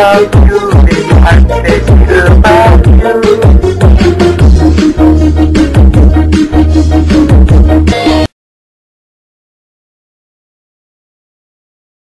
love you. behind the